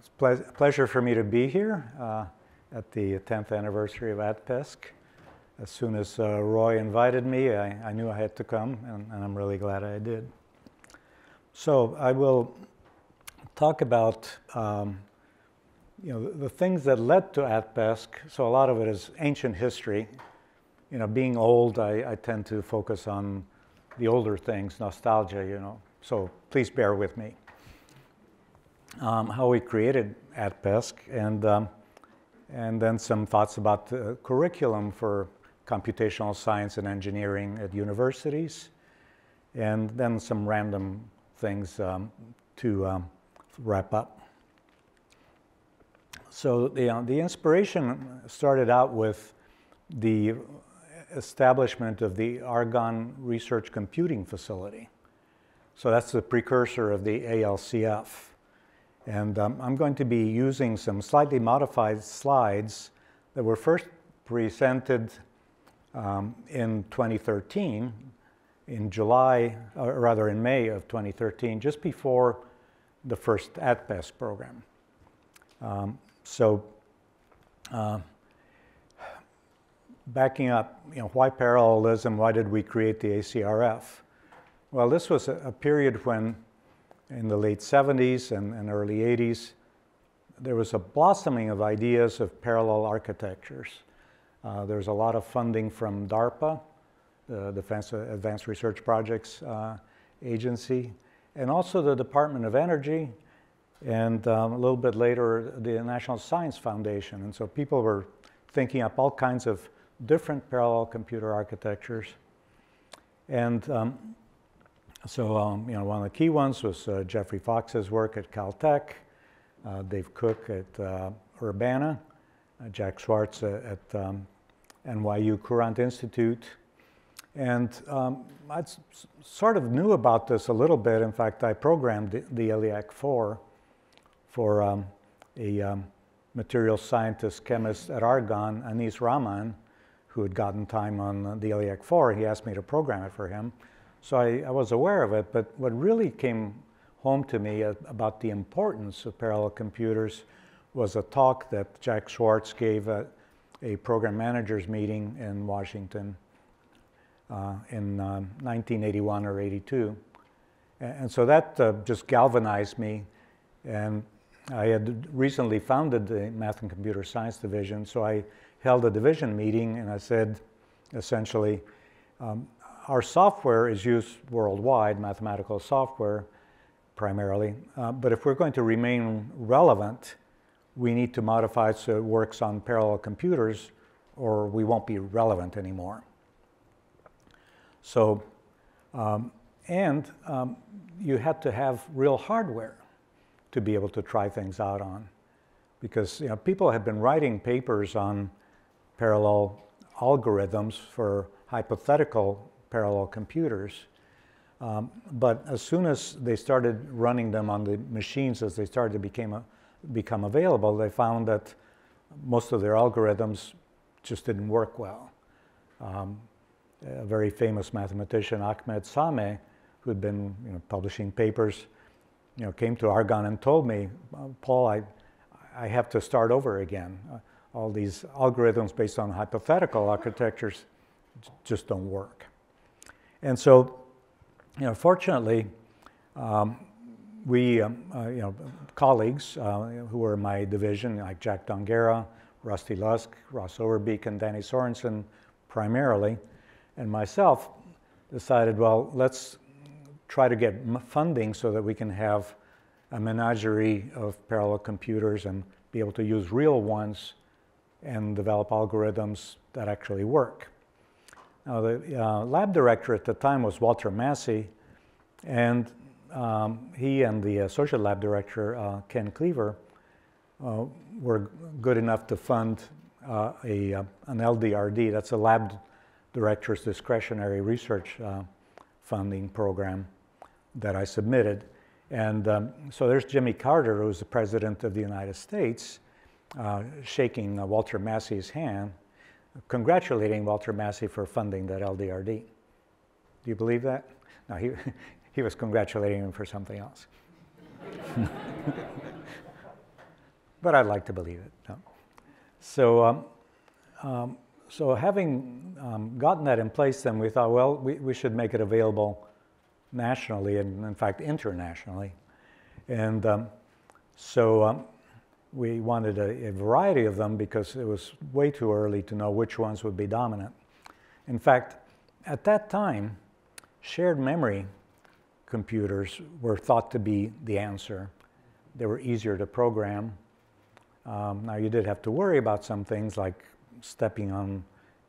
It's a ple pleasure for me to be here uh, at the 10th anniversary of ATPESC. As soon as uh, Roy invited me, I, I, knew I had to come, and, and, I'm really glad I did. So I will talk about um, you know, the, things that led to ATPESC. So a lot of it is ancient history. You know, being old, I, I tend to focus on the older things, nostalgia, you know. So please bear with me um, how we created ATPESC, and, um, and then some thoughts about the curriculum for computational science and engineering at universities, and then some random things um, to um, wrap up. So the, uh, the inspiration started out with the establishment of the Argonne Research Computing Facility. So that's the precursor of the ALCF. And um, I'm going to be using some slightly modified slides that were first presented um, in 2013, in July, or rather in May of 2013, just before the first ATPESC program. Um, so uh, backing up, you know, why parallelism? Why did we create the ACRF? Well, this was a, a period when in the late 70s and, and early 80s, there was a blossoming of ideas of parallel architectures. Uh, there's a lot of funding from DARPA, the Defense Advanced Research Projects uh, Agency, and also the Department of Energy, and um, a little bit later, the National Science Foundation. And so people were thinking up all kinds of different parallel computer architectures. And um, so, um, you know, one of the key ones was uh, Geoffrey Fox's work at Caltech, uh, Dave Kuck at uh, Urbana, uh, Jack Schwartz at um, NYU Courant Institute. And um, I sort of knew about this a little bit. In fact, I programmed the, the ILLIAC 4 for um, a um, material scientist chemist at Argonne, Anis Rahman, who had gotten time on the ILLIAC 4. He asked me to program it for him. So I, I, was aware of it, but what really came home to me about the importance of parallel computers was a talk that Jack Schwartz gave at a program managers meeting in Washington uh, in uh, 1981 or 82. And so that uh, just galvanized me. And I had recently founded the Math and Computer Science Division, so I held a division meeting and I said essentially, um, our software is used worldwide, mathematical software primarily, uh, but if we're going to remain relevant, we need to modify it so it works on parallel computers or we won't be relevant anymore. So, um, and um, you had to have real hardware to be able to try things out on. Because you know, people have been writing papers on parallel algorithms for hypothetical parallel computers. Um, but as soon as they started running them on the machines, as they started to became a, become available, they found that most of their algorithms just didn't work well. Um, a very famous mathematician, Ahmed Sameh, who had been you know, publishing papers, you know, came to Argonne and told me, Paul, I, I have to start over again. Uh, all these algorithms based on hypothetical architectures just don't work. And so, you know, fortunately, um, we, um, uh, you know, colleagues uh, who were in my division, like Jack Dongarra, Rusty Lusk, Ross Overbeek, and Danny Sorensen primarily, and myself decided, well, let's try to get funding so that we can have a menagerie of parallel computers and be able to use real ones and develop algorithms that actually work. Now, the uh, lab director at the time was Walter Massey, and um, he and the associate lab director, uh, Ken Cleaver, uh, were good enough to fund uh, a, uh, an LDRD, that's a lab director's discretionary research uh, funding program that I submitted. And um, so there's Jimmy Carter, who's the president of the United States, shaking Walter Massey's hand congratulating Walter Massey for funding that LDRD. Do you believe that? No, he, he was congratulating him for something else. but I'd like to believe it. No. So, um, um, so having um, gotten that in place, then we thought, well, we, we should make it available nationally and, in fact, internationally. And um, so um, we wanted a, a, variety of them because it was way too early to know which ones would be dominant. In fact, at that time, shared memory computers were thought to be the answer. They were easier to program. Um, now, you did have to worry about some things like stepping on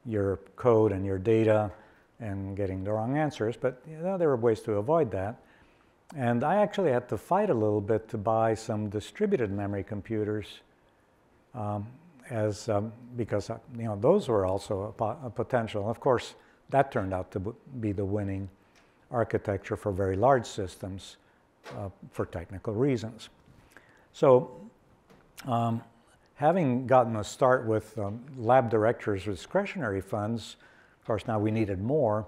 your code and your data and getting the wrong answers, but you know, there were ways to avoid that. And I actually had to fight a little bit to buy some distributed memory computers um, as, um, because uh, you know, those were also a, a, potential. Of course, that turned out to be the winning architecture for very large systems uh, for technical reasons. So um, having gotten a start with um, lab directors' discretionary funds, of course, now we needed more.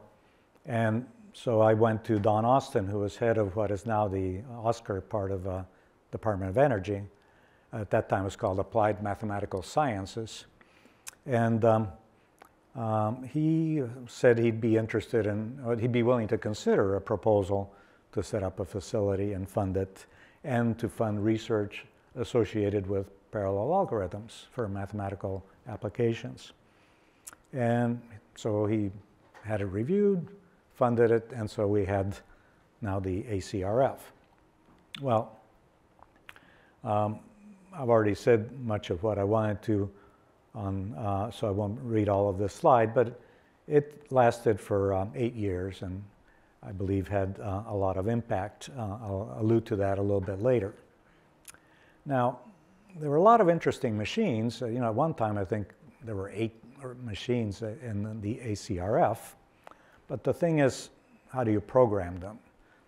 And so I went to Don Austin, who was head of what is now the ASCR part of uh, Department of Energy. At that time, it was called Applied Mathematical Sciences. And um, um, he said he'd be interested in, he'd be willing to consider a proposal to set up a facility and fund it, and to fund research associated with parallel algorithms for mathematical applications. And so he had it reviewed, funded it, and so we had now the ACRF. Well, um, I've already said much of what I wanted to on, uh, so I won't read all of this slide, but it lasted for um, eight years and I believe had uh, a lot of impact. Uh, I'll allude to that a little bit later. Now, there were a lot of interesting machines. You know, at one time I think there were eight machines in the ACRF. But the thing is, how do you program them?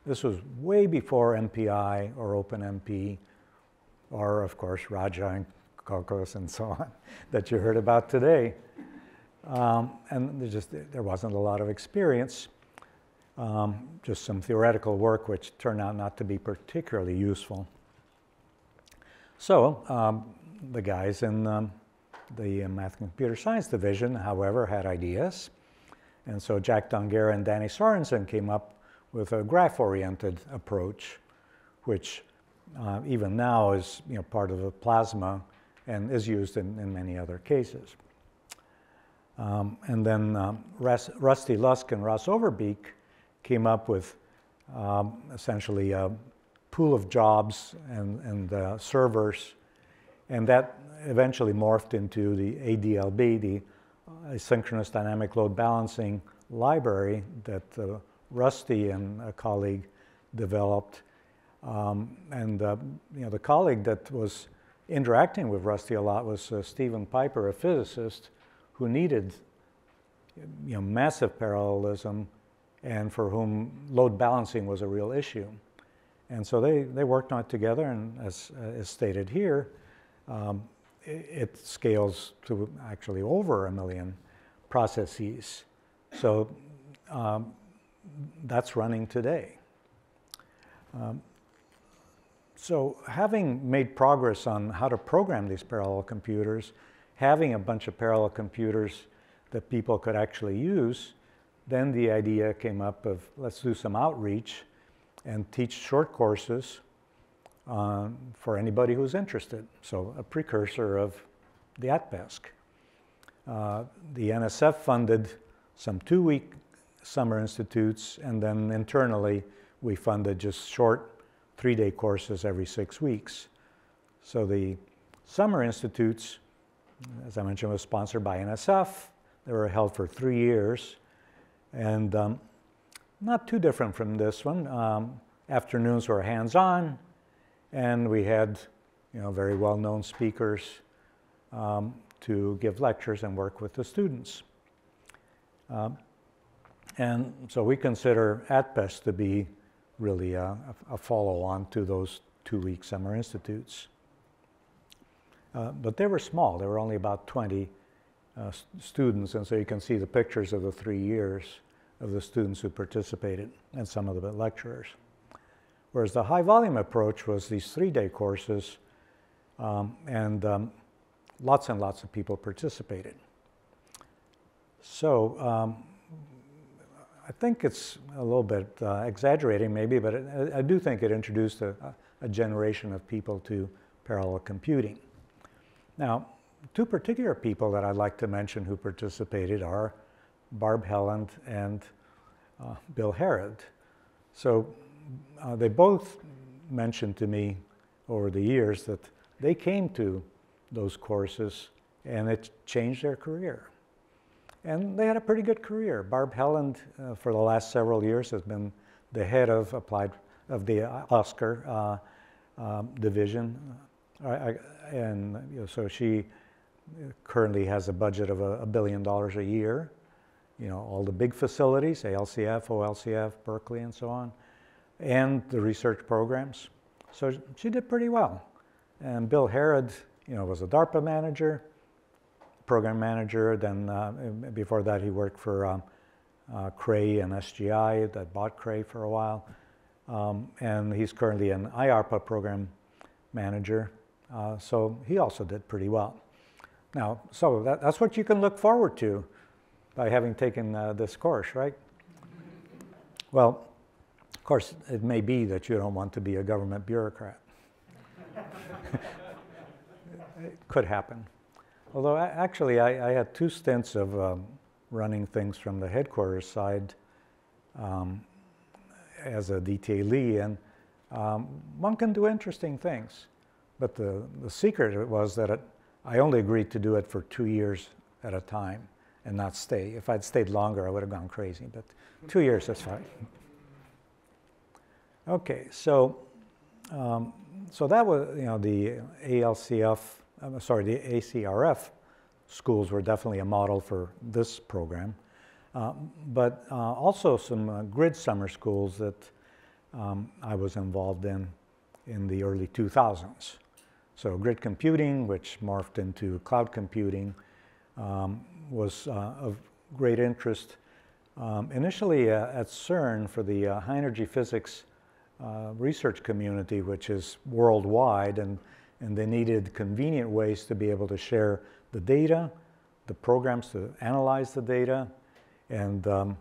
This was way before MPI or OpenMP, or of course Raja and Kokkos and so on that you heard about today. Um, and there just there wasn't a lot of experience, um, just some theoretical work which turned out not to be particularly useful. So um, the guys in um, the Math and Computer Science division, however, had ideas. And so Jack Dongarra and Danny Sorensen came up with a graph-oriented approach, which uh, even now is you know, part of the PLASMA and is used in, in many other cases. Um, and then um, Rusty Lusk and Ross Overbeek came up with um, essentially a pool of jobs and, and uh, servers, and that eventually morphed into the ADLB, the asynchronous dynamic load balancing library that uh, Rusty and a colleague developed. Um, and uh, you know, the colleague that was interacting with Rusty a lot was uh, Steven Pieper, a physicist who needed you know, massive parallelism and for whom load balancing was a real issue. And so they, they worked on it together, and as, uh, as stated here, um, it, scales to actually over a million processes. So um, that's running today. Um, so having made progress on how to program these parallel computers, having a bunch of parallel computers that people could actually use, then the idea came up of let's do some outreach and teach short courses uh, for anybody who's interested. So a precursor of the ATPESC. Uh, the NSF funded some two-week summer institutes, and then internally we funded just short three-day courses every six weeks. So the summer institutes, as I mentioned, was sponsored by NSF. They were held for three years, and um, not too different from this one. Um, afternoons were hands-on, and we had, you know, very well-known speakers um, to give lectures and work with the students. Um, and so we consider ATPESC to be really a, a follow-on to those two-week summer institutes. Uh, but they were small. There were only about 20 uh, students, and so you can see the pictures of the three years of the students who participated and some of the lecturers. Whereas the high volume approach was these three-day courses, Um, and um, lots and lots of people participated. So um, I think it's a little bit uh, exaggerating maybe, but it, I do think it introduced a, a generation of people to parallel computing. Now, two particular people that I'd like to mention who participated are Barb Helland and uh, Bill Harrod. So uh, they both mentioned to me over the years that they came to those courses and it changed their career. And they had a pretty good career. Barb Helland, uh, for the last several years, has been the head of applied of the ASCR uh, um, division, I, I, and you know, so she currently has a budget of a, a, billion dollars a year. You know, all the big facilities, ALCF, OLCF, Berkeley, and so on, and the research programs. So she did pretty well. And Bill Harrod, you know, was a DARPA manager program manager. Then uh, before that, he worked for um, uh, Cray and SGI that bought Cray for a while. Um, and he's currently an IARPA program manager. Uh, so he also did pretty well. Now, so that, that's what you can look forward to by having taken uh, this course, right? Well, of course, it may be that you don't want to be a government bureaucrat. it could happen. Although actually, I, I, had two stints of um, running things from the headquarters side um, as a detailee, and um, one can do interesting things. But the, the secret was that it, I only agreed to do it for two years at a time and not stay. If I'd stayed longer, I would have gone crazy, but two years is fine. Okay, so um, so that was you know the ALCF I'm sorry, the ACRF schools were definitely a model for this program. Uh, but uh, also some uh, grid summer schools that um, I was involved in in the early 2000s. So grid computing, which morphed into cloud computing, um, was uh, of great interest. Um, initially uh, at CERN for the uh, high energy physics research community, which is worldwide and and they needed convenient ways to be able to share the data, the programs to analyze the data, and um,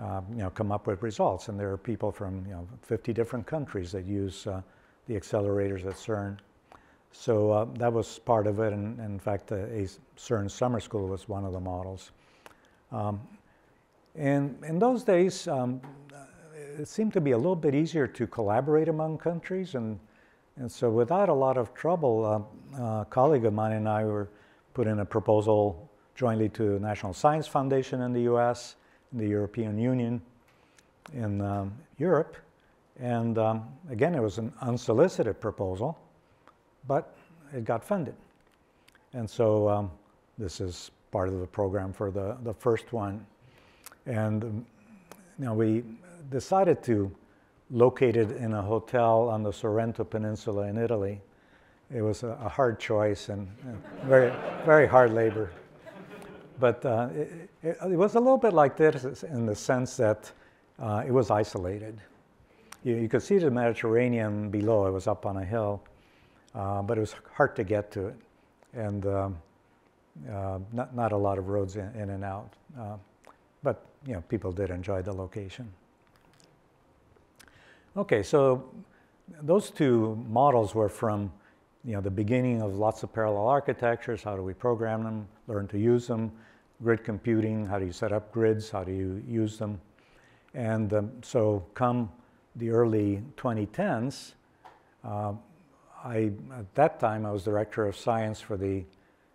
uh, you know come up with results. And there are people from you know 50 different countries that use uh, the accelerators at CERN. So uh, that was part of it, and, and in fact, a CERN summer school was one of the models. Um, and in those days, um, it seemed to be a little bit easier to collaborate among countries and and so without a lot of trouble, uh, a colleague of mine and I were put in a proposal jointly to the National Science Foundation in the US, in the European Union, in um, Europe. And um, again, it was an unsolicited proposal, but it got funded. And so um, this is part of the program for the, the first one. And um, you know, we decided to locate it in a hotel on the Sorrento Peninsula in Italy. It was a, a hard choice and, very, very hard labor. But uh, it, it, it, was a little bit like this in the sense that uh, it was isolated. You, you, could see the Mediterranean below, it was up on a hill, uh, but it was hard to get to it. And um, uh, not, not a lot of roads in, in and out. Uh, but you know, people did enjoy the location. Okay, so those two models were from you know, the beginning of lots of parallel architectures, how do we program them, learn to use them, grid computing, how do you set up grids, how do you use them. And um, so come the early 2010s, uh, I, at that time, I was director of science for the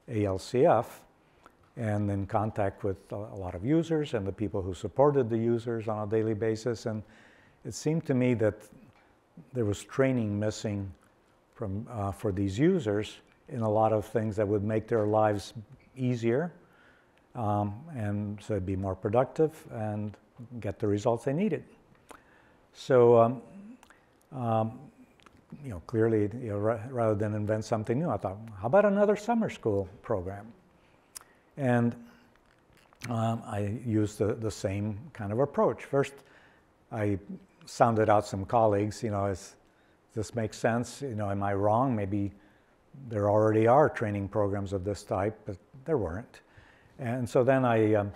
ALCF and in contact with a, lot of users and the people who supported the users on a daily basis. And it seemed to me that there was training missing from, uh, for these users in a lot of things that would make their lives easier um, and so be more productive and get the results they needed. So, um, um, you know, clearly, you know, rather than invent something new, I thought, how about another summer school program? And um, I used the, the same kind of approach. First, I sounded out some colleagues, you know, is, this make sense? You know, am I wrong? Maybe there already are training programs of this type, but there weren't. And so then I um,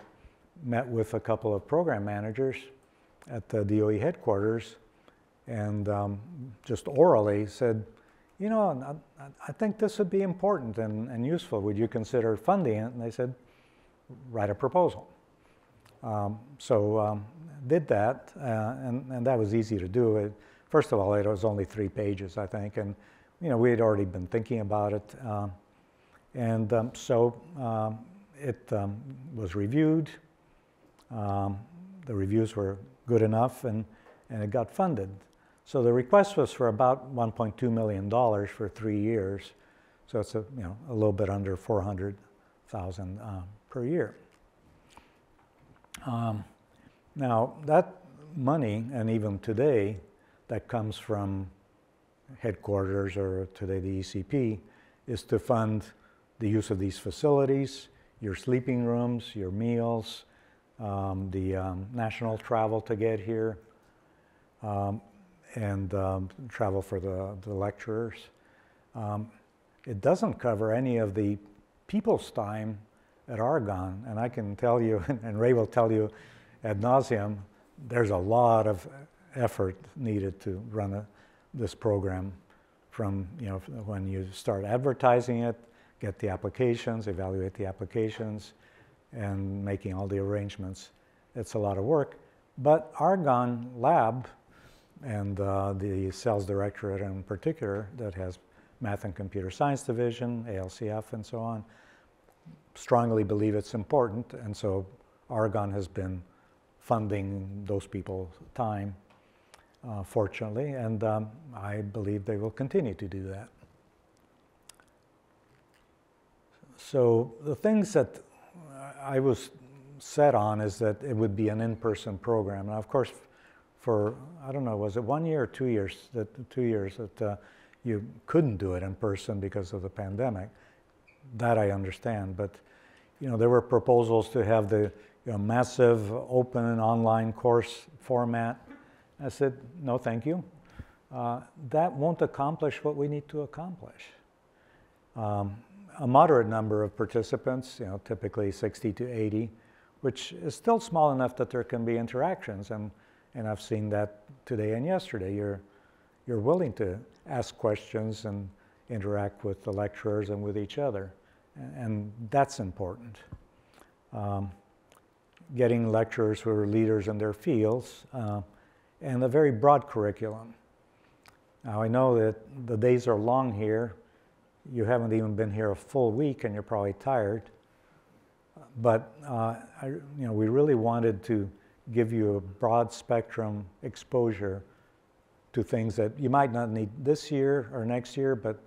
met with a couple of program managers at the DOE headquarters and um, just orally said, you know, I, I, think this would be important and, and useful. Would you consider funding it? And they said, write a proposal. Um, so um, did that, uh, and, and that was easy to do. It, first of all, it was only three pages, I think, and you know we had already been thinking about it, uh, and um, so um, it um, was reviewed. Um, the reviews were good enough, and and it got funded. So the request was for about 1.2 million dollars for three years. So it's a you know a little bit under 400,000 uh, per year. Um, now that money, and even today, that comes from headquarters or today the ECP, is to fund the use of these facilities, your sleeping rooms, your meals, um, the um, national travel to get here, um, and um, travel for the, the lecturers. Um, it doesn't cover any of the people's time at Argonne, and I can tell you, and Ray will tell you ad nauseum, there's a lot of effort needed to run a, this program from you know when you start advertising it, get the applications, evaluate the applications, and making all the arrangements. It's a lot of work. But Argonne Lab and uh, the CELS directorate in particular that has math and computer science division, ALCF, and so on, strongly believe it's important. And so Argonne has been funding those people's time, uh, fortunately, and um, I believe they will continue to do that. So the things that I was set on is that it would be an in-person program. Now, of course, for I don't know, was it one year or two years? That two years that uh, you couldn't do it in person because of the pandemic. That I understand, but you know there were proposals to have the you know, massive open online course format. I said, no, thank you. Uh, that won't accomplish what we need to accomplish. Um, a moderate number of participants, you know, typically 60 to 80, which is still small enough that there can be interactions. And and I've seen that today and yesterday. You're, you're willing to ask questions and interact with the lecturers and with each other. And that's important. Um, getting lecturers who are leaders in their fields uh, and a very broad curriculum. Now, I know that the days are long here. You haven't even been here a full week and you're probably tired. But uh, I, you know, we really wanted to give you a broad spectrum exposure to things that you might not need this year or next year, but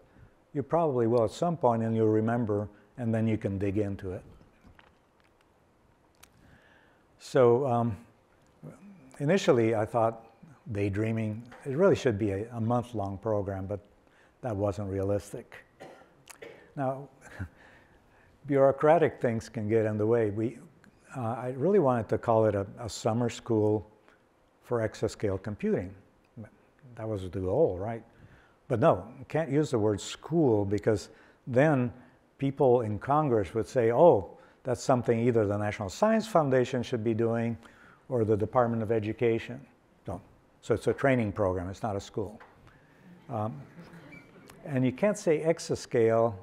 you probably will at some point and you'll remember and then you can dig into it. So um, initially I thought daydreaming, it really should be a, a month-long program, but that wasn't realistic. Now, bureaucratic things can get in the way. We, uh, I really wanted to call it a, a, summer school for exascale computing. That was the goal, right? But no, can't use the word school because then people in Congress would say, oh, that's something either the National Science Foundation should be doing or the Department of Education. Don't. So it's a training program, it's not a school. Um, and you can't say exascale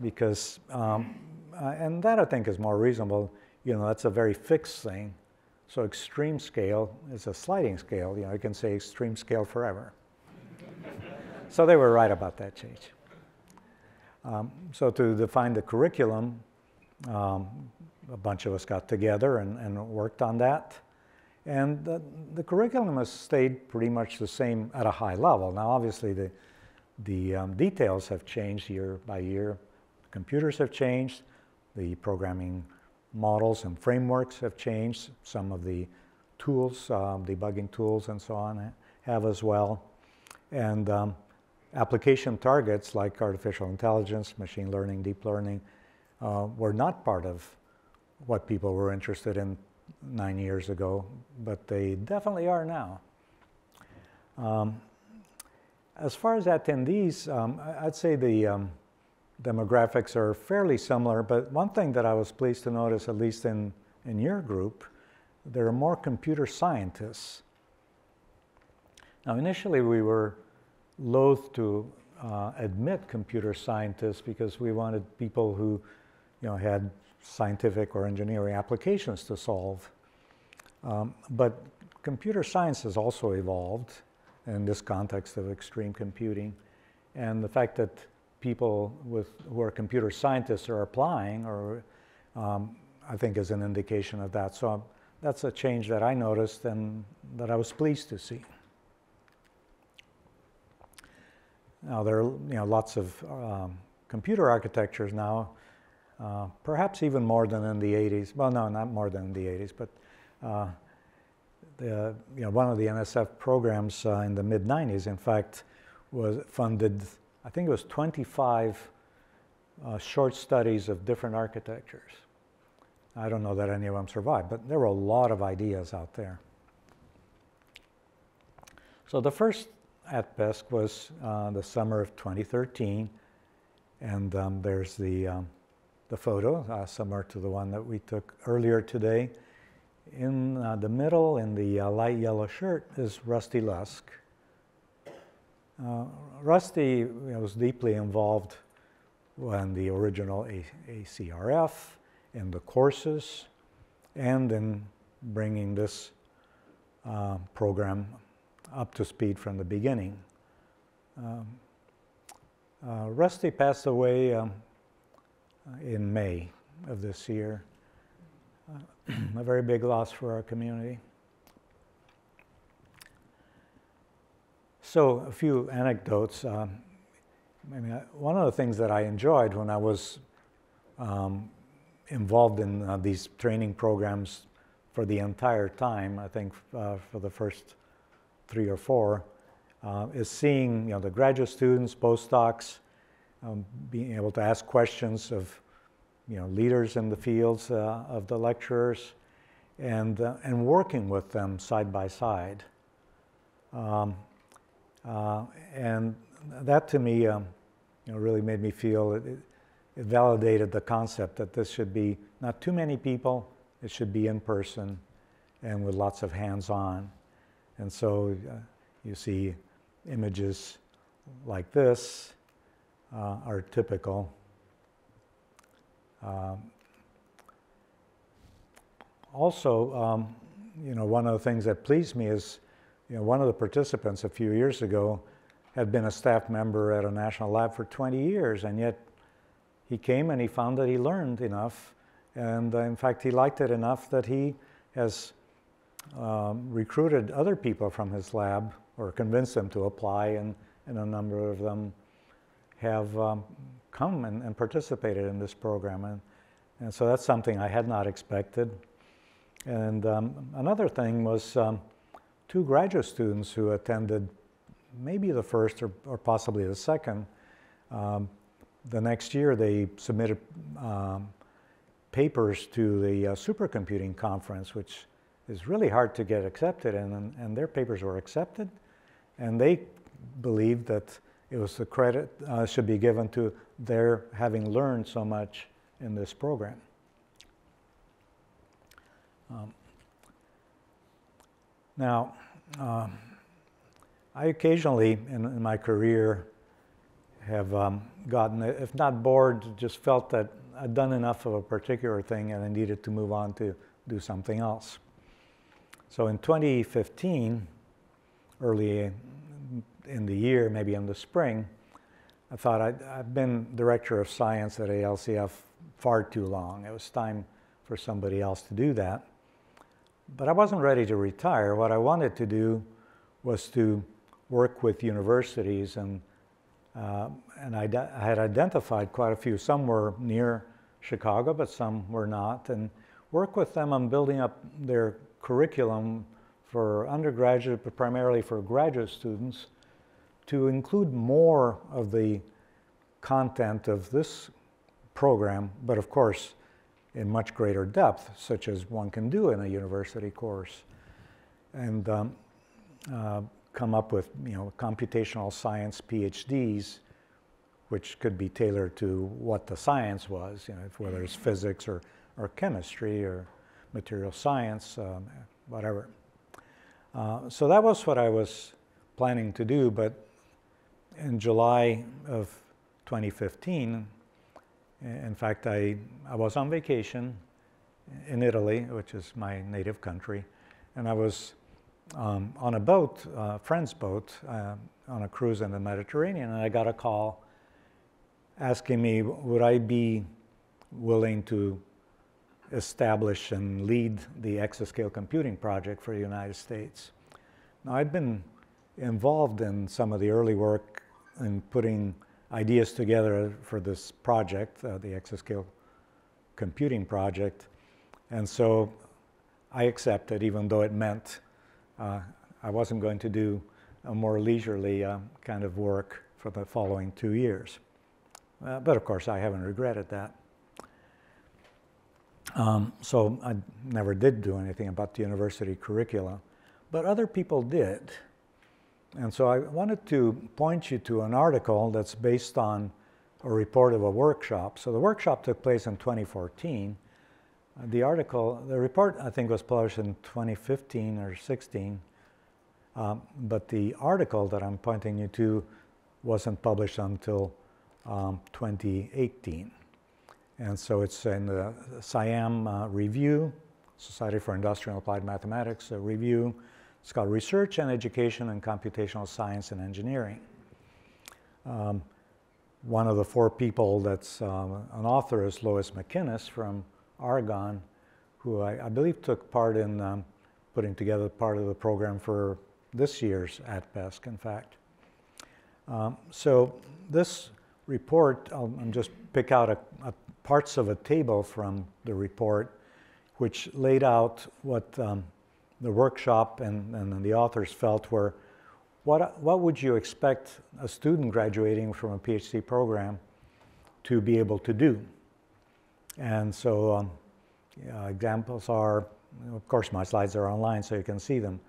because, um, uh, and that I think is more reasonable you know, that's a very fixed thing. So extreme scale is a sliding scale. You know, you can say extreme scale forever. so they were right about that change. Um, so to define the curriculum, um, a bunch of us got together and, and worked on that. And the, the, curriculum has stayed pretty much the same at a high level. Now, obviously, the, the um, details have changed year by year. Computers have changed. The programming models and frameworks have changed. Some of the tools, um, debugging tools and so on have as well. And um, application targets like artificial intelligence, machine learning, deep learning, uh, were not part of what people were interested in nine years ago, but they definitely are now. Um, as far as attendees, um, I'd say the, um, demographics are fairly similar, but one thing that I was pleased to notice, at least in, in your group, there are more computer scientists. Now, initially, we were loath to uh, admit computer scientists because we wanted people who you know, had scientific or engineering applications to solve. Um, but computer science has also evolved in this context of extreme computing. And the fact that people with, who are computer scientists are applying, or um, I think is an indication of that. So that's a change that I noticed and that I was pleased to see. Now there are you know, lots of um, computer architectures now, uh, perhaps even more than in the 80s. Well, no, not more than in the 80s, but uh, the, you know, one of the NSF programs uh, in the mid 90s, in fact, was funded, I think it was 25 uh, short studies of different architectures. I don't know that any of them survived, but there were a lot of ideas out there. So the first ATPESC was uh, the summer of 2013, and um, there's the, um, the photo, uh, similar to the one that we took earlier today. In uh, the middle, in the uh, light yellow shirt, is Rusty Lusk. Uh, Rusty you know, was deeply involved in the original A- ACRF, in the courses, and in bringing this uh, program up to speed from the beginning. Um, uh, Rusty passed away um, in May of this year. Uh, a very big loss for our community. So, a few anecdotes. Um, I mean, one of the things that I enjoyed when I was um, involved in uh, these training programs for the entire time, I think uh, for the first three or four, uh, is seeing you know, the graduate students, postdocs, um, being able to ask questions of you know, leaders in the fields uh, of the lecturers, and, uh, and working with them side by side. Um, uh, and that to me um, you know, really made me feel it, it, validated the concept that this should be not too many people, it should be in person and with lots of hands on. And so uh, you see images like this uh, are typical. Um, also, um, you know, one of the things that pleased me is, you know, one of the participants a few years ago had been a staff member at a national lab for 20 years, and yet he came and he found that he learned enough, and uh, in fact, he liked it enough that he has um, recruited other people from his lab or convinced them to apply, and, and a number of them have um, come and, and, participated in this program. And, and so that's something I had not expected. And um, another thing was um, two graduate students who attended maybe the first or, or possibly the second. Um, the next year, they submitted um, papers to the uh, supercomputing conference, which is really hard to get accepted, and, and their papers were accepted, and they believed that it was the credit uh, should be given to their having learned so much in this program. Um, now, um, I occasionally in, in, my career have um, gotten, if not bored, just felt that I'd done enough of a particular thing and I needed to move on to do something else. So in 2015, early in the year, maybe in the spring, I thought i have been director of science at ALCF far too long. It was time for somebody else to do that. But I wasn't ready to retire. What I wanted to do was to work with universities, and, uh, and I, I had identified quite a few. Some were near Chicago, but some were not, and work with them on building up their curriculum for undergraduate, but primarily for graduate students, to include more of the content of this program, but of course in much greater depth, such as one can do in a university course, and um, uh, come up with you know computational science PhDs which could be tailored to what the science was, you know, whether it's physics or, or chemistry or material science, um, whatever. Uh, so that was what I was planning to do, but in July of 2015, in fact, I, I was on vacation in Italy, which is my native country, and I was um, on a boat, a uh, friend's boat, uh, on a cruise in the Mediterranean, and I got a call asking me would I be willing to establish and lead the exascale computing project for the United States. Now, I'd been involved in some of the early work in putting ideas together for this project, uh, the exascale computing project, and so I accepted, even though it meant uh, I wasn't going to do a more leisurely uh, kind of work for the following two years. Uh, but of course, I haven't regretted that. Um, so I never did do anything about the university curricula, but other people did. And so I wanted to point you to an article that's based on a report of a workshop. So the workshop took place in 2014. Uh, the article, the report I think was published in 2015 or 16, um, but the article that I'm pointing you to wasn't published until um, 2018. And so it's in the SIAM uh, review, Society for Industrial Applied Mathematics uh, review. It's called Research and Education in Computational Science and Engineering. Um, one of the four people that's um, an author is Lois McInnes from Argonne, who I, I believe took part in um, putting together part of the program for this year's ATPESC, in fact. Um, so this report, I'll, I'll just pick out a, a parts of a table from the report which laid out what um, the workshop and, and the authors felt were what, what would you expect a student graduating from a PhD program to be able to do? And so um, yeah, examples are, of course, my slides are online so you can see them.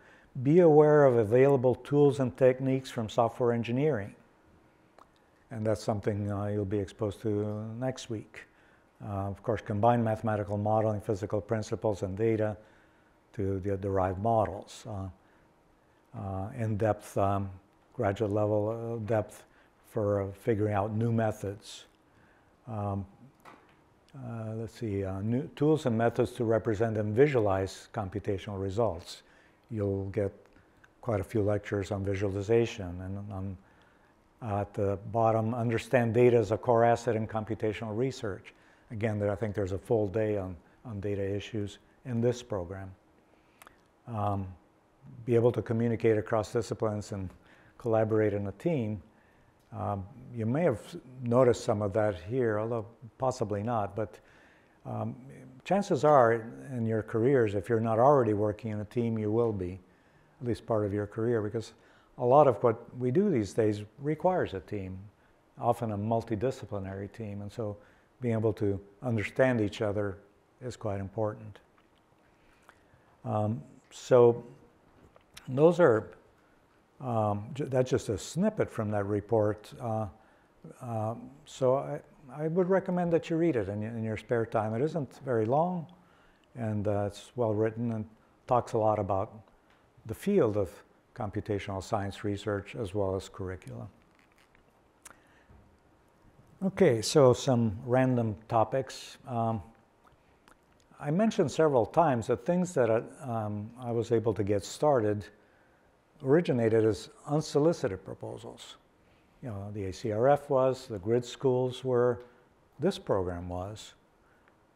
Be aware of available tools and techniques from software engineering. And that's something uh, you'll be exposed to next week. Uh, of course, combine mathematical modeling, physical principles, and data to derive models. Uh, uh, in-depth, um, graduate level depth for figuring out new methods. Um, uh, let's see, uh, new tools and methods to represent and visualize computational results. You'll get quite a few lectures on visualization and on, uh, at the bottom, understand data as a core asset in computational research. Again, there, I think there's a full day on, on data issues in this program. Um, be able to communicate across disciplines and collaborate in a team. Um, you may have noticed some of that here, although possibly not, but um, chances are in your careers, if you're not already working in a team, you will be, at least part of your career, because a lot of what we do these days requires a team, often a multidisciplinary team. And so being able to understand each other is quite important. Um, so those are, um, that's just a snippet from that report. Uh, uh, so I, I, would recommend that you read it in, in, your spare time. It isn't very long and uh, it's well written and talks a lot about the field of computational science research as well as curricula. Okay, so some random topics. Um, I mentioned several times that things that I, um, I was able to get started originated as unsolicited proposals. You know, the ACRF was, the grid schools were, this program was.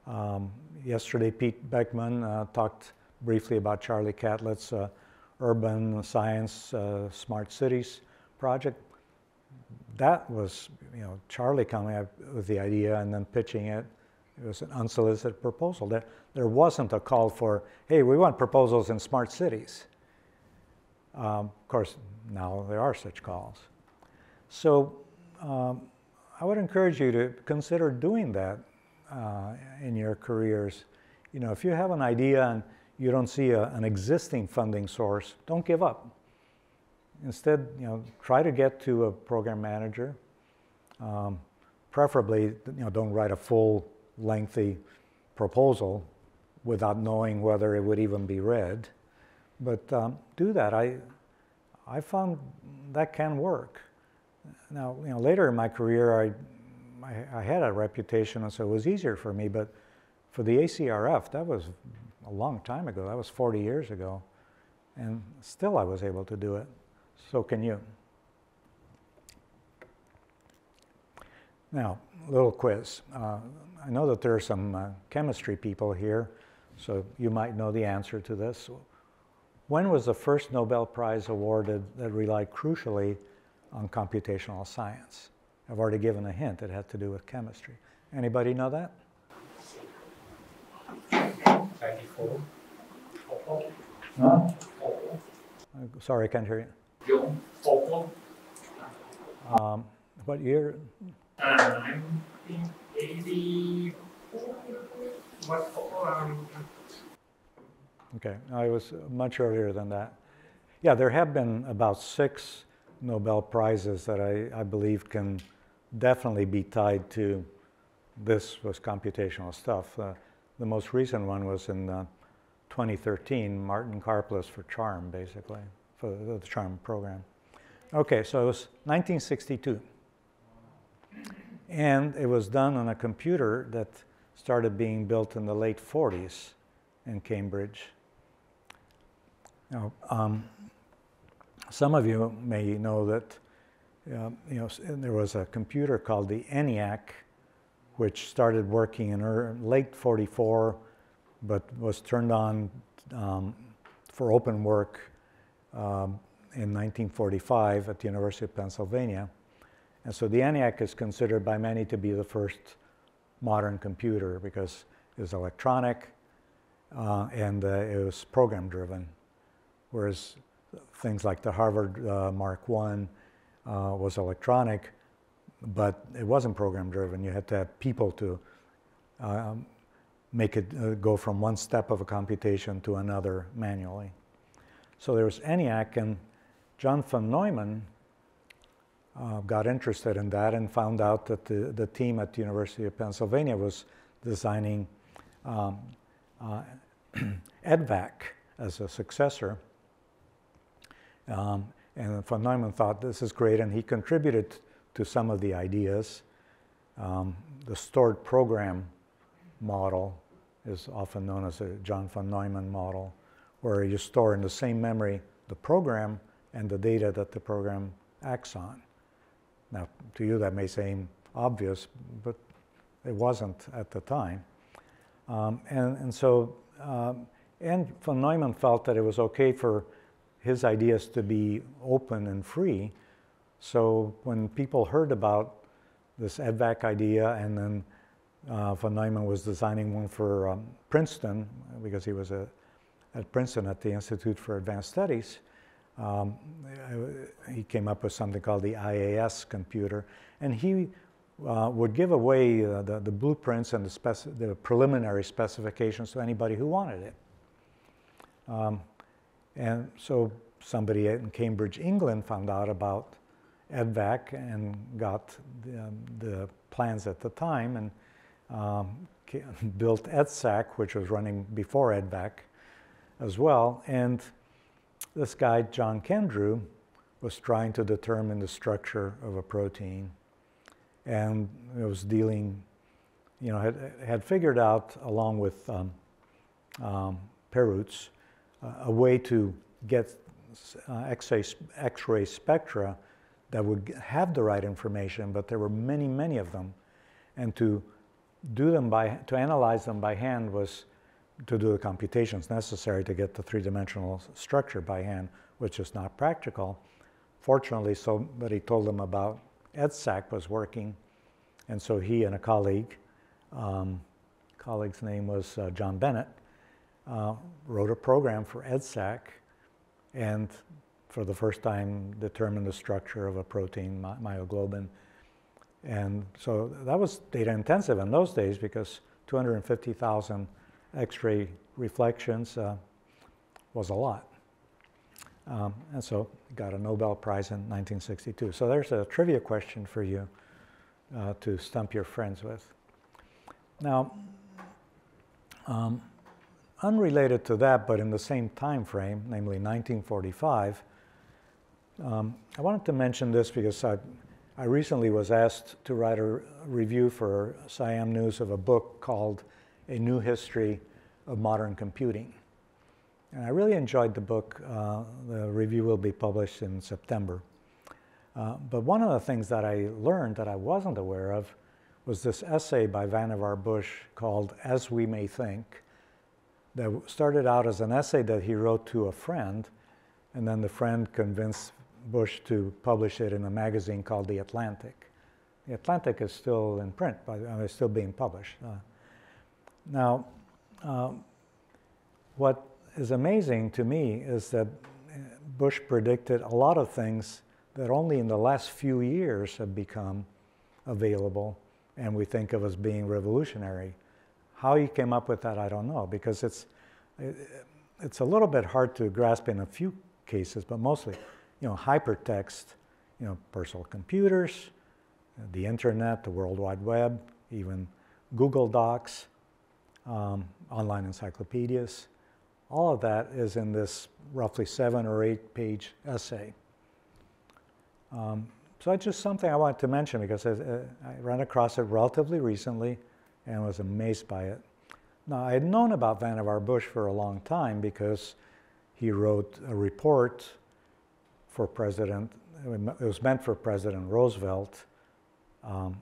Um, yesterday, Pete Beckman uh, talked briefly about Charlie Catlett's uh, Urban Science uh, Smart Cities project that was, you know, Charlie coming up with the idea and then pitching it. It was an unsolicited proposal. There, there wasn't a call for, hey, we want proposals in smart cities. Um, of course, now there are such calls. So um, I would encourage you to consider doing that uh, in your careers. You know, if you have an idea and you don't see a, an existing funding source, don't give up. Instead, you know, try to get to a program manager Um, preferably, you know, don't write a full, lengthy proposal without knowing whether it would even be read. But um, do that. I, I found that can work. Now, you know, later in my career, I, I, I had a reputation, and so it was easier for me. But for the ACRF, that was a long time ago. That was 40 years ago. And still I was able to do it. So can you. Now, little quiz. Uh, I know that there are some uh, chemistry people here, so you might know the answer to this. When was the first Nobel Prize awarded that relied crucially on computational science? I've already given a hint. It had to do with chemistry. Anybody know that? 94. Huh? Sorry, I can't hear you. Um, what year? Uh, 1980. What? Okay, it was much earlier than that. Yeah, there have been about six Nobel Prizes that I, I believe can definitely be tied to this was computational stuff. Uh, the most recent one was in uh, 2013, Martin Karplus for CHARMM, basically, for the, the CHARMM program. Okay, so it was 1962. And it was done on a computer that started being built in the late 40s in Cambridge. Now, um, some of you may know that uh, you know there was a computer called the ENIAC, which started working in late 44, but was turned on um, for open work um, in 1945 at the University of Pennsylvania. And so the ENIAC is considered by many to be the first modern computer because it was electronic uh, and uh, it was program driven whereas things like the Harvard uh, Mark I uh, was electronic, but it wasn't program driven. You had to have people to um, make it uh, go from one step of a computation to another manually. So there was ENIAC, and John von Neumann uh, got interested in that and found out that the, the team at the University of Pennsylvania was designing um, uh, EDVAC as a successor. Um, and von Neumann thought this is great, and he contributed to some of the ideas. Um, the stored program model is often known as the John von Neumann model, where you store in the same memory the program and the data that the program acts on. Now, to you that may seem obvious, but it wasn't at the time. Um, and, and so, um, and von Neumann felt that it was okay for his ideas to be open and free. So when people heard about this EDVAC idea, and then uh, von Neumann was designing one for um, Princeton because he was a, at Princeton at the Institute for Advanced Studies. Um, he came up with something called the IAS computer, and he uh, would give away uh, the, the, blueprints and the, the, preliminary specifications to anybody who wanted it. Um, and so somebody in Cambridge, England found out about EDVAC and got the, um, the plans at the time and um, built EDSAC, which was running before EDVAC as well. And this guy, John Kendrew, was trying to determine the structure of a protein and it was dealing, you know, had, had figured out along with um, um, Perutz a way to get uh, X-ray spectra that would have the right information, but there were many, many of them. And to do them by, to analyze them by hand was to do the computations necessary to get the three-dimensional structure by hand, which is not practical. Fortunately, somebody told them about EDSAC was working, and so he and a colleague, um, colleague's name was uh, John Bennett, uh, wrote a program for EDSAC and for the first time determined the structure of a protein, my myoglobin. And so that was data intensive in those days because 250,000 X-ray reflections uh, was a lot. Um, and so got a Nobel Prize in 1962. So there's a trivia question for you. uh, to stump your friends with. Now, um, unrelated to that, but in the same time frame, namely 1945, um, I wanted to mention this because I, I recently was asked to write a review for SIAM News of a book called A New History of Modern Computing. And I really enjoyed the book. Uh, the review will be published in September. Uh, but one of the things that I learned that I wasn't aware of was this essay by Vannevar Bush called As We May Think, that started out as an essay that he wrote to a friend, and then the friend convinced Bush to publish it in a magazine called The Atlantic. The Atlantic is still in print, but it's still being published. Uh, now, uh, what is amazing to me is that uh, Bush predicted a lot of things that only in the last few years have become available and we think of as being revolutionary. How he came up with that, I don't know, because it's, uh, it's a little bit hard to grasp in a few cases, but mostly, you know, hypertext, you know, personal computers, uh, the internet, the World Wide Web, even Google Docs, um, online encyclopedias. All of that is in this roughly seven or eight page essay. Um, so it's just something I wanted to mention because I, uh, I ran across it relatively recently and was amazed by it. Now, I had known about Vannevar Bush for a long time because he wrote a report for President, it was meant for President Roosevelt, um,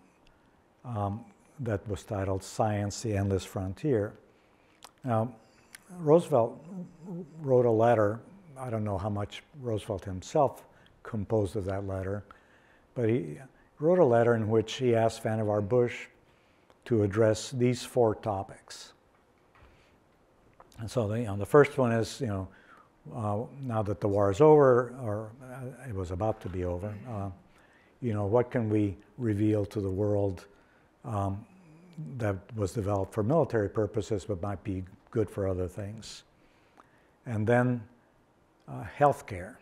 um, that was titled Science, the Endless Frontier. Now, Roosevelt wrote a letter. I don't know how much Roosevelt himself composed of that letter, but he wrote a letter in which he asked Vannevar Bush to address these four topics. And so the, you know, the first one is, you know, uh, now that the war is over, or uh, it was about to be over, uh, you know, what can we reveal to the world um, that was developed for military purposes but might be good for other things? And then uh, healthcare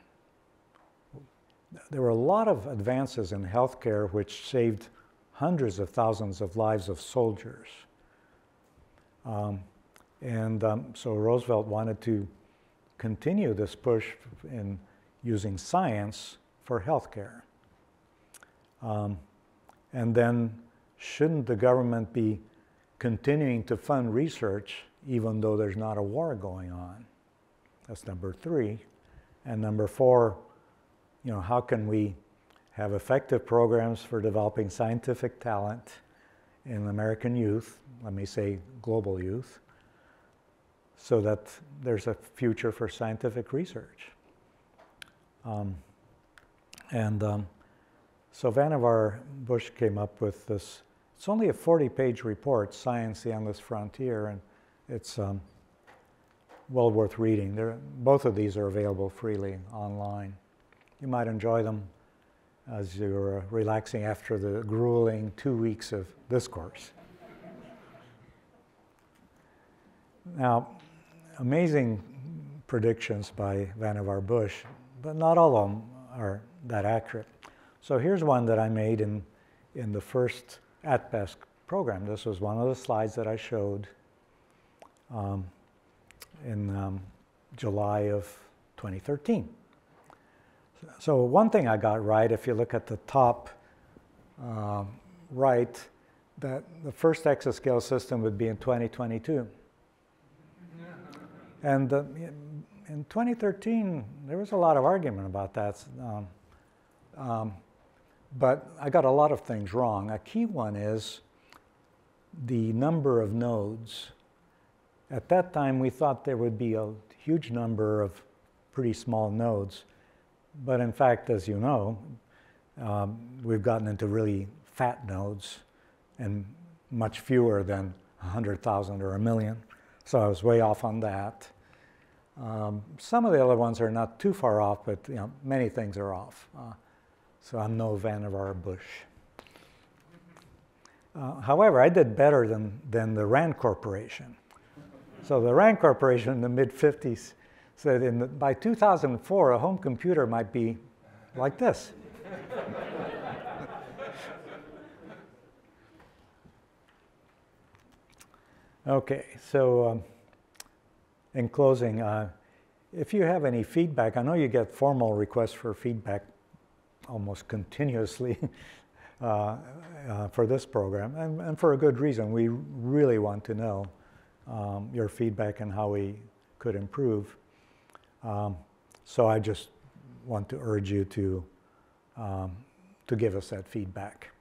there were a lot of advances in healthcare which saved hundreds of thousands of lives of soldiers. Um, and um, so Roosevelt wanted to continue this push in using science for healthcare. Um, and then, shouldn't the government be continuing to fund research even though there's not a war going on? That's number three. And number four, you know, how can we have effective programs for developing scientific talent in American youth, let me say global youth, so that there's a future for scientific research. Um, and um, so Vannevar Bush came up with this, it's only a 40 page report, Science, the Endless Frontier, and it's um, well worth reading. They're, both of these are available freely online. You might enjoy them as you're uh, relaxing after the grueling two weeks of this course. Now, amazing predictions by Vannevar Bush, but not all of them are that accurate. So here's one that I made in, in the first ATPESC program. This was one of the slides that I showed um, in um, July of 2013. So one thing I got right, if you look at the top uh, right, that the first exascale system would be in 2022. And uh, in 2013, there was a lot of argument about that. Um, um, but I got a lot of things wrong. A key one is the number of nodes. At that time, we thought there would be a huge number of pretty small nodes. But in fact, as you know, um, we've gotten into really fat nodes and much fewer than 100,000 or a million. So I was way off on that. Um, some of the other ones are not too far off, but you know, many things are off. Uh, so I'm no Vannevar Bush. Uh, however, I did better than, than the RAND Corporation. So the RAND Corporation in the mid-50s said in the, by 2004, a home computer might be like this. okay, so um, in closing, uh, if you have any feedback, I know you get formal requests for feedback almost continuously uh, uh, for this program, and, and, for a good reason. We really want to know um, your feedback and how we could improve. Um, so I just want to urge you to, um, to give us that feedback.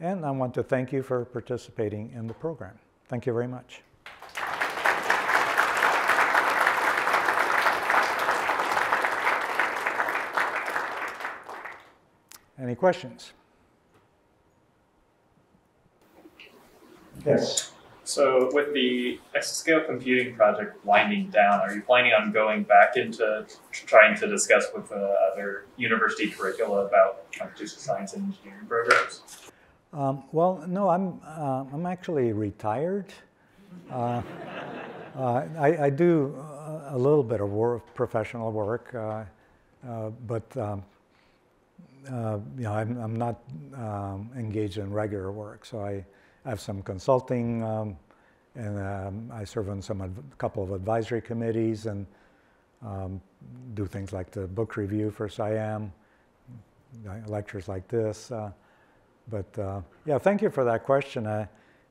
And I want to thank you for participating in the program. Thank you very much. Any questions? Yes. So with the exascale computing project winding down, are you planning on going back into trying to discuss with uh, other university curricula about computational science and engineering programs? Um, well, no, I'm, uh, I'm actually retired. Uh, uh I, I, do a little bit of work, professional work, uh, uh, but um, uh, you know, I'm, I'm not um, engaged in regular work. So I, I have some consulting, um, and um, I serve on some a couple of advisory committees and um, do things like the book review for SIAM, lectures like this. Uh, but uh, yeah, thank you for that question.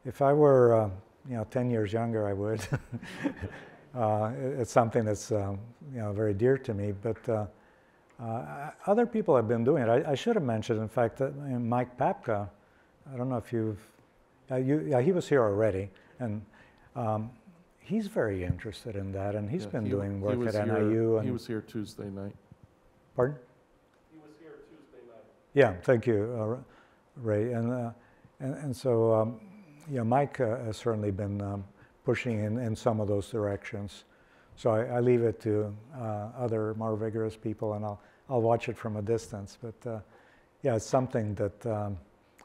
if I were, uh, you know, 10 years younger, I would. Uh, it's something that's, um, you know, very dear to me. But uh, uh, other people have been doing it. I, I should have mentioned, in fact, that Mike Papka. I don't know if you've, uh, you, yeah, he was here already, and um, he's very interested in that, and he's yeah, been he, doing work at here, NIU. And, he was here Tuesday night. Pardon? He was here Tuesday night. Yeah, thank you, uh, Ray. And, uh, and, and so, um, yeah, Mike uh, has certainly been um, pushing in, in some of those directions. So I, I leave it to uh, other more vigorous people, and I'll I'll watch it from a distance. But uh, yeah, it's something that um,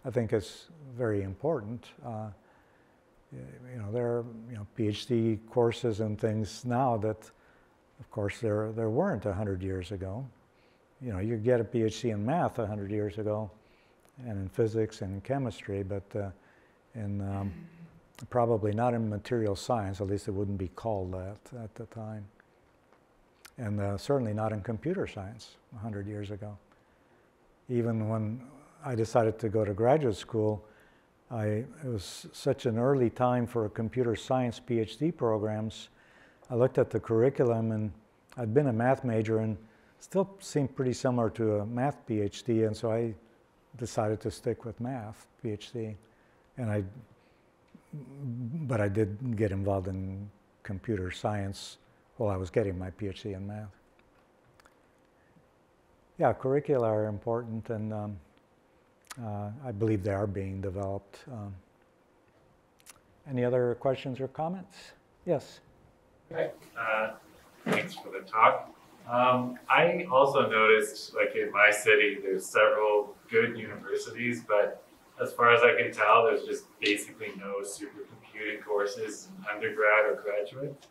I think is very important. Uh, you know, there are you know PhD courses and things now that, of course, there there weren't hundred years ago. You know, you get a PhD in math hundred years ago, and in physics and in chemistry, but uh, in um, Probably not in material science, at least it wouldn't be called that at the time. And uh, certainly not in computer science 100 years ago. Even when I decided to go to graduate school, I, it was such an early time for computer science PhD programs. I looked at the curriculum and I'd been a math major and still seemed pretty similar to a math PhD, and so I decided to stick with math PhD. And I but I did get involved in computer science while I was getting my PhD in math. Yeah, curricula are important, and um, uh, I believe they are being developed. Um, any other questions or comments? Yes. Uh, thanks for the talk. Um, I also noticed, like in my city, there's several good universities, but as far as I can tell, there's just basically no supercomputing courses undergrad or graduate.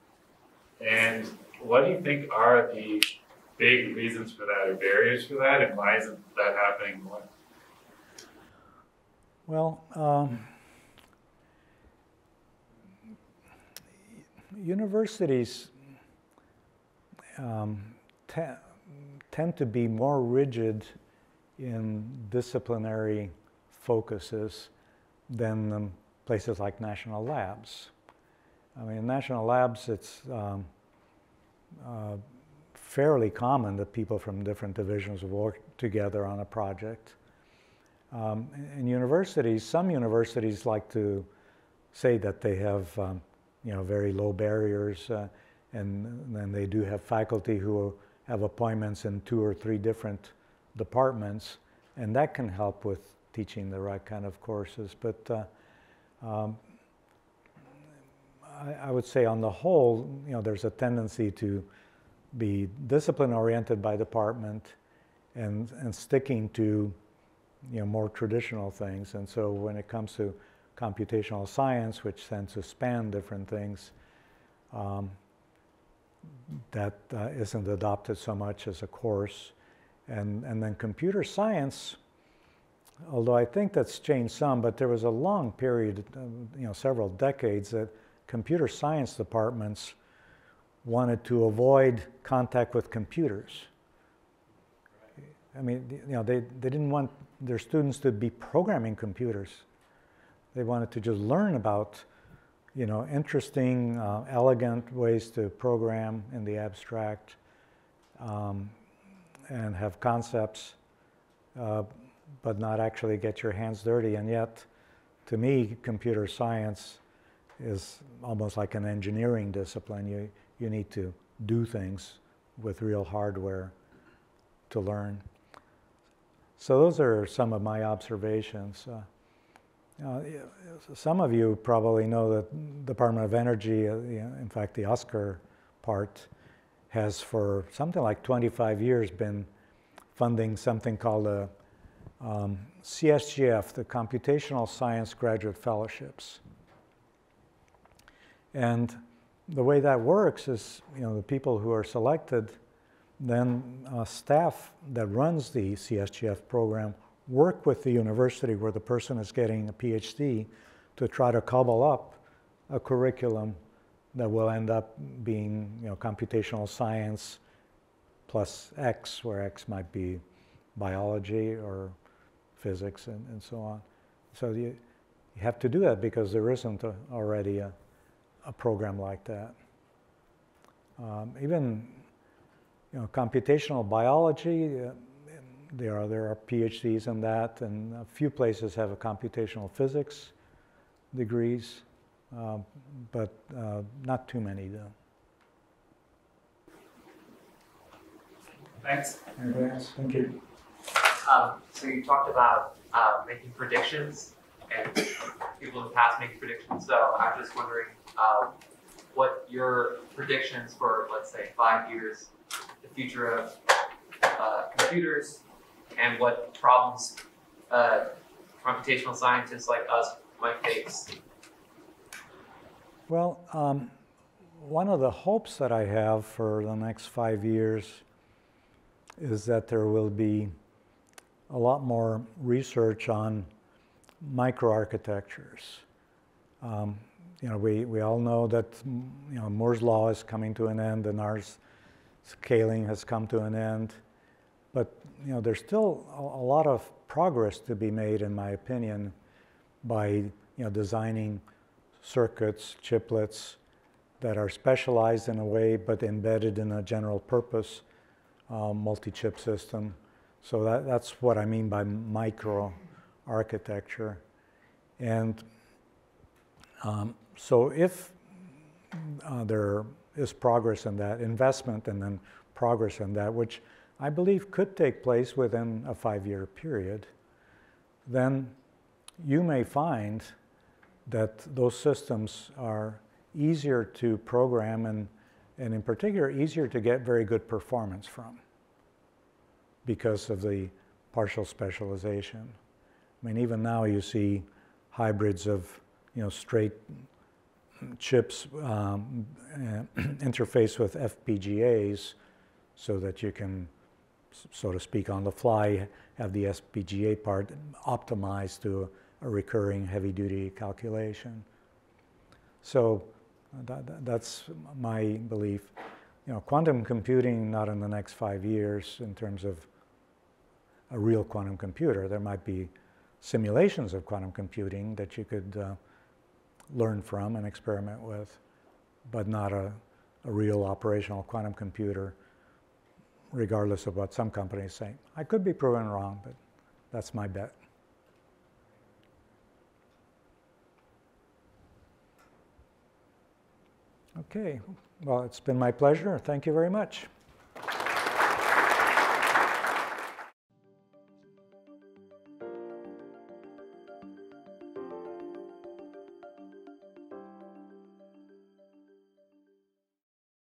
And what do you think are the big reasons for that or barriers for that, and why isn't that happening more? Well, um, universities um, te tend to be more rigid in disciplinary focuses than um, places like national labs. I mean, in national labs, it's um, uh, fairly common that people from different divisions work together on a project. Um, in universities, some universities like to say that they have, um, you know, very low barriers, uh, and then they do have faculty who have appointments in two or three different departments, and that can help with teaching the right kind of courses. But uh, um, I, I, would say on the whole, you know, there's a tendency to be discipline oriented by department and, and sticking to, you know, more traditional things. And so when it comes to computational science, which tends to span different things, um, that uh, not adopted so much as a course. And, and then computer science, although I think that's changed some, but there was a long period, you know, several decades that computer science departments wanted to avoid contact with computers. I mean, you know, they, they didn't want their students to be programming computers. They wanted to just learn about, you know, interesting, uh, elegant ways to program in the abstract um, and have concepts, uh, but not actually get your hands dirty. And yet, to me, computer science is almost like an engineering discipline. You, you need to do things with real hardware to learn. So those are some of my observations. Uh, uh, some of you probably know that Department of Energy, uh, in fact, the ASCR part, has for something like 25 years been funding something called the um, CSGF, the Computational Science Graduate Fellowships. And the way that works is, you know, the people who are selected, then uh, staff that runs the CSGF program work with the university where the person is getting a PhD to try to cobble up a curriculum that will end up being, you know, computational science plus X, where X might be biology or physics and, and so on. So you, you have to do that because there isn't a, already a, a program like that. Um, even you know, computational biology, uh, there are there are PhDs in that, and a few places have a computational physics degrees, uh, but uh, not too many do. Thanks. Else? Thank you. Um, so you talked about uh, making predictions and people in the past making predictions. So I'm just wondering um, what your predictions for, let's say, five years, the future of uh, computers, and what problems uh, computational scientists like us might face. Well, um, one of the hopes that I have for the next five years is that there will be a lot more research on microarchitectures. Um, you know, we, we all know that you know Moore's law is coming to an end and ours scaling has come to an end, but you know there's still a, a lot of progress to be made, in my opinion, by you know designing circuits, chiplets that are specialized in a way but embedded in a general purpose uh, multi-chip system. So that, that's what I mean by micro architecture. And um, so if uh, there is progress in that, investment and then progress in that, which I believe could take place within a five-year period, then you may find that those systems are easier to program and, and in particular easier to get very good performance from because of the partial specialization. I mean, even now you see hybrids of, you know, straight chips um, interface with FPGAs so that you can, so to speak, on the fly have the FPGA part optimized to a recurring heavy-duty calculation. So that, that's my belief. You know, quantum computing not in the next five years in terms of a real quantum computer. There might be simulations of quantum computing that you could uh, learn from and experiment with, but not a, a real operational quantum computer, regardless of what some companies say. I could be proven wrong, but that's my bet. Okay, well, it's been my pleasure. Thank you very much.